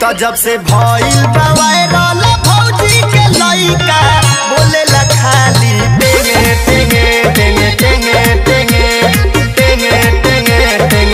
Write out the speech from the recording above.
तो जब से भइल